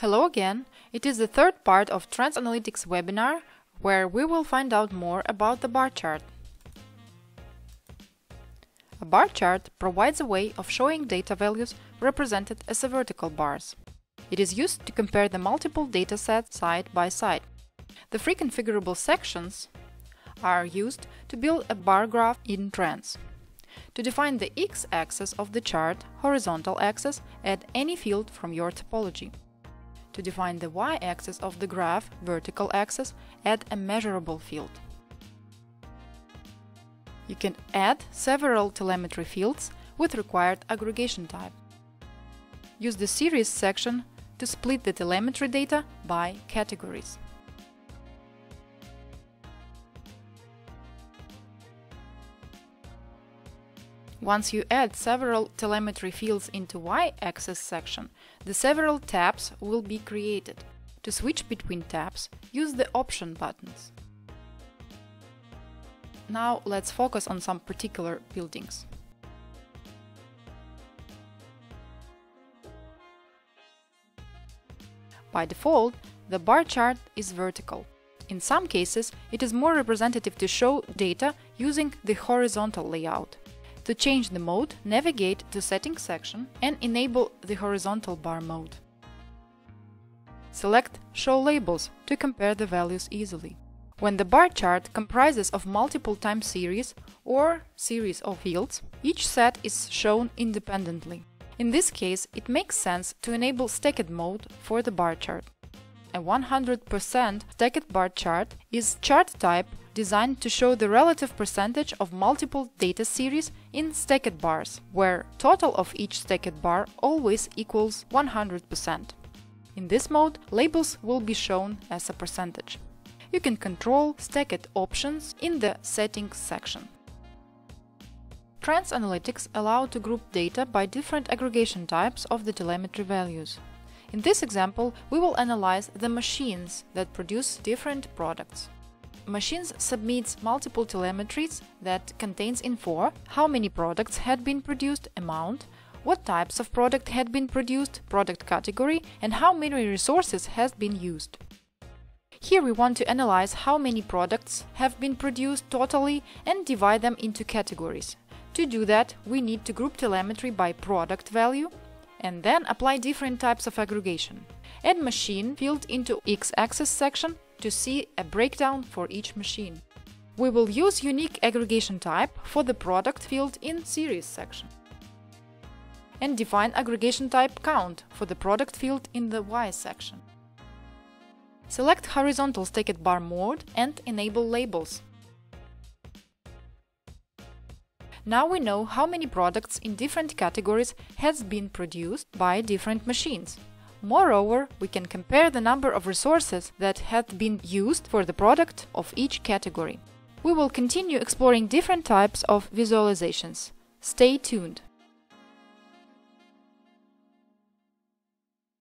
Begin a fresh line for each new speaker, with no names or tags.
Hello again! It is the third part of Trendz Analytics webinar where we will find out more about the bar chart. A bar chart provides a way of showing data values represented as a vertical bars. It is used to compare the multiple datasets side by side. The free configurable sections are used to build a bar graph in Trendz. To define the x-axis of the chart, horizontal axis, add any field from your topology. To define the y-axis of the graph, vertical axis, add a measurable field. You can add several telemetry fields with required aggregation type. Use the series section to split the telemetry data by categories. Once you add several telemetry fields into y-axis section, the several tabs will be created. To switch between tabs, use the option buttons. Now let's focus on some particular buildings. By default, the bar chart is vertical. In some cases, it is more representative to show data using the horizontal layout. To change the mode, navigate to Settings section and enable the horizontal bar mode. Select Show Labels to compare the values easily. When the bar chart comprises of multiple time series or series of fields, each set is shown independently. In this case, it makes sense to enable Stacked mode for the bar chart. A 100% stacked bar chart is chart type designed to show the relative percentage of multiple data series in stacked bars, where total of each stacked bar always equals 100%. In this mode, labels will be shown as a percentage. You can control stacked options in the Settings section. Trendz Analytics allow to group data by different aggregation types of the telemetry values. In this example, we will analyze the machines that produce different products. Machines submits multiple telemetries that contains info how many products had been produced, amount, what types of product had been produced, product category, and how many resources has been used. Here we want to analyze how many products have been produced totally and divide them into categories. To do that, we need to group telemetry by product value, and then apply different types of aggregation. Add machine field into x-axis section to see a breakdown for each machine. We will use unique aggregation type for the product field in series section. And define aggregation type count for the product field in the y section. Select horizontal stacked bar mode and enable labels. Now we know how many products in different categories has been produced by different machines. Moreover, we can compare the number of resources that had been used for the product of each category. We will continue exploring different types of visualizations. Stay tuned!